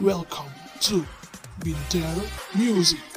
Welcome to Bintaro Music.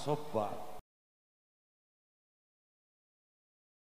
passo